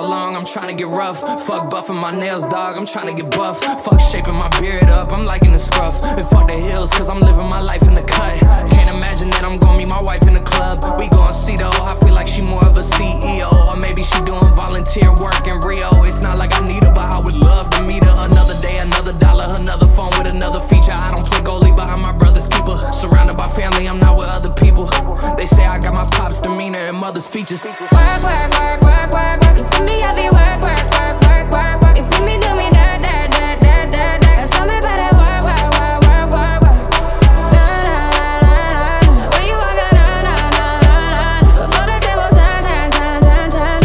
wrong, I'm trying to get rough. Fuck buffing my nails, dog, I'm trying to get buff. Fuck shaping my beard up, I'm liking the scruff. And fuck the hills, cause I'm living my life in the cut. Can't imagine that I'm gonna meet my wife in the club. We gon' see though, I feel like she more of a CEO. Or maybe she doing volunteer work in Rio. It's not like I need pop's demeanor and mother's features. Work, work, work, work, work, work. You see me, I be work, work, work, work, work, work. You see me do me dirt, dirt, dirt, dirt, dirt, dirt. That's all me about that work, work, work, work, work, work. Na, na, na, na, na. When you walk out, na, na, na, na, na. Before the tables turn, turn, turn, turn, turn.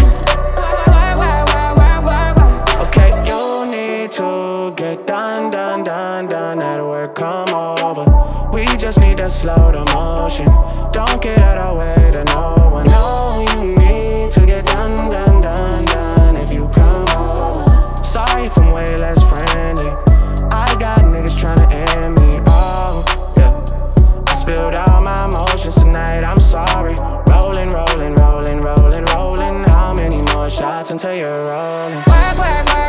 Work, work, work, work, work, work. Okay, you need to get done, done, done, done. That work, come over. Slow the motion. Don't get out of way to no one. No, you need to get done, done, done, done. If you come over. Sorry if I'm way less friendly. I got niggas tryna end me. Oh, yeah. I spilled all my emotions tonight. I'm sorry. Rolling, rolling, rolling, rolling, rolling. How many more shots until you're rolling? Work, work, work,